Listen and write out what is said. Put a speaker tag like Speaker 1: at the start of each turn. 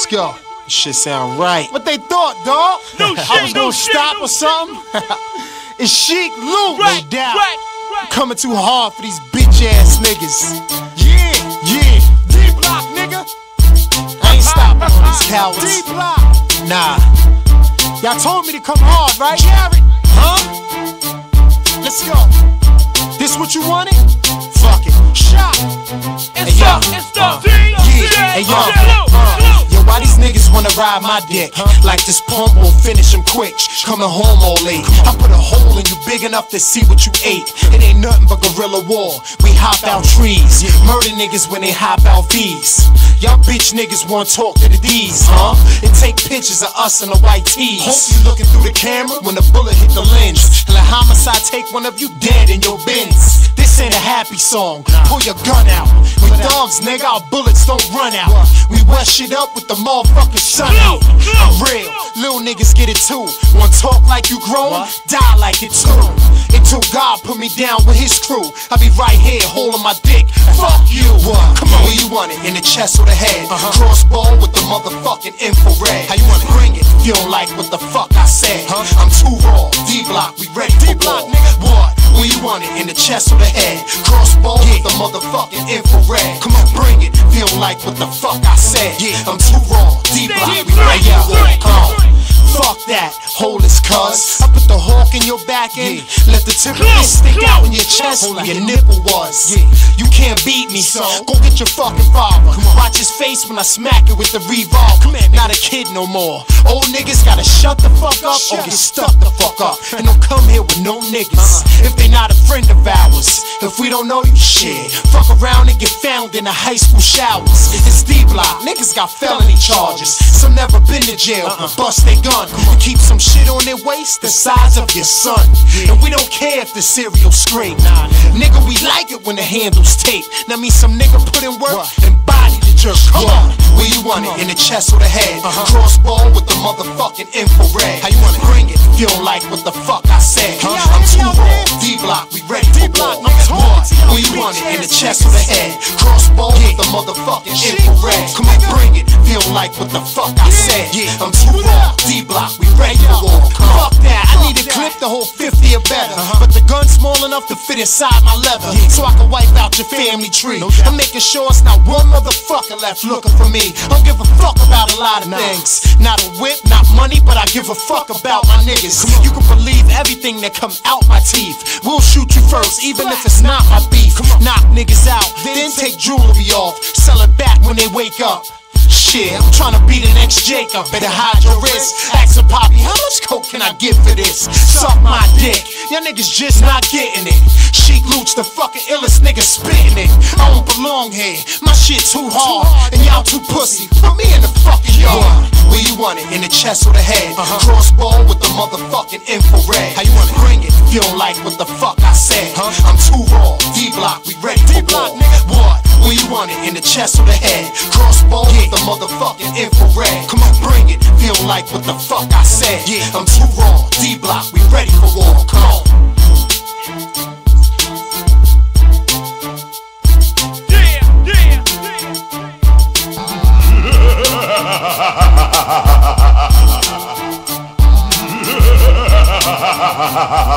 Speaker 1: Let's go. This shit sound right. What they thought, dog?
Speaker 2: No
Speaker 1: I
Speaker 2: shit,
Speaker 1: was
Speaker 2: no
Speaker 1: gonna
Speaker 2: shit,
Speaker 1: stop
Speaker 2: no
Speaker 1: or something. it's Sheek Louch,
Speaker 2: Right,
Speaker 1: no doubt.
Speaker 2: right, right.
Speaker 1: Coming too hard for these bitch ass niggas. Yeah, yeah. D block, nigga. I ain't stopping on these cowards. D block. Nah. Y'all told me to come hard, right? Jared. Huh? Let's go. This what you wanted? Fuck it. Shot.
Speaker 2: It's
Speaker 1: Hey,
Speaker 2: up, it's up,
Speaker 1: Uh, yeah, hey, yo. Wanna ride my dick? Like this pump will finish them quick. Coming home all late. I put a hole in you big enough to see what you ate. It ain't nothing but guerrilla war. We hop out trees. Murder niggas when they hop out V's. Y'all bitch niggas want to talk to the D's, huh? And take pictures of us in the white tees. Hope you looking through the camera when the bullet hit the lens. And the homicide take one of you dead in your bins. This ain't a happy song. Pull your gun out. We dogs, nigga, our bullets don't run out. We wash it up with the motherfucking sun. I'm real. Little niggas get it too. Want talk like you grown? Die like it too. Until God put me down with his crew. I'll be right here holding my dick. Fuck you. What? Come on, where you want it? In the chest or the head? Uh-huh. Crossbow with the motherfucking infrared. How you want it? Bring it. You don't like what the fuck I said? Huh? I'm too raw. D block, we ready for war. What? Where you want it? In the chest or the head? Crossbow with the motherfucking infrared. Come on, bring it. Feel like what the fuck I said? Yeah. I'm too raw. D block, we ready for war. Come on. Fuck that, hole is cuz. I put the hawk in your back end. Let the tip of it stick out in your chest where your nipple was. Yeah. You can't beat me, so go get your fucking father. Watch his face when I smack it with the revolver. Not a kid no more. Old niggas gotta shut the fuck up or get stuck the fuck up. And don't come here with no niggas if they not a friend of ours. If we don't know you, shit. Fuck around and get found in the high school showers. It's D block. Niggas got felony charges. Some never been to jail, but bust their gun. Keep some shit on their waist the size of your son. And we don't care if the cereal scrape. Nigga, we like it when the handles tape. That means some nigga put in work and body the jerk. Come on, where you want it? In the chest or the head? Crossbow with the motherfucking infrared. How you want it? Bring it. If You don't like what the fuck I said? I'm too raw. D block, we ready for war. Where you want it? In the chest or the head? Crossbow with the motherfucking infrared. Come on, bring it. Feel like what the fuck I said? Yeah, I'm too raw. To hold 50 or better. But the gun's small enough to fit inside my leather. So I can wipe out your family tree. I'm making sure it's not one motherfucker left looking for me. I don't give a fuck about a lot of things. Not a whip, not money, but I give a fuck about my niggas. You can believe everything that come out my teeth. We'll shoot you first, even if it's not my beef. Knock niggas out, then take jewelry off. Sell it back when they wake up. Shit, I'm trying to be the next Jacob. Better hide your wrist. Ask a poppy, how much coke can I get for this? Suck my dick. Y'all niggas just not getting it. Sheek Louch, the fucking illest nigga spitting it. I don't belong here. My shit too hard, and y'all too pussy. Put me in the fucking yard. Where you want it? In the chest or the head? Uh-huh. Crossbow with the motherfucking infrared. How you want it? Bring it. If You don't like what the fuck I said? huh? I'm too raw. D block, we ready for war. What? Where you want it? In the chest or the head? Crossbow with the motherfucking infrared. Come on, bring it. Feel like what the fuck I said? Yeah, I'm too raw. D block, we ready for war. Come on.
Speaker 2: Yeah, yeah, yeah.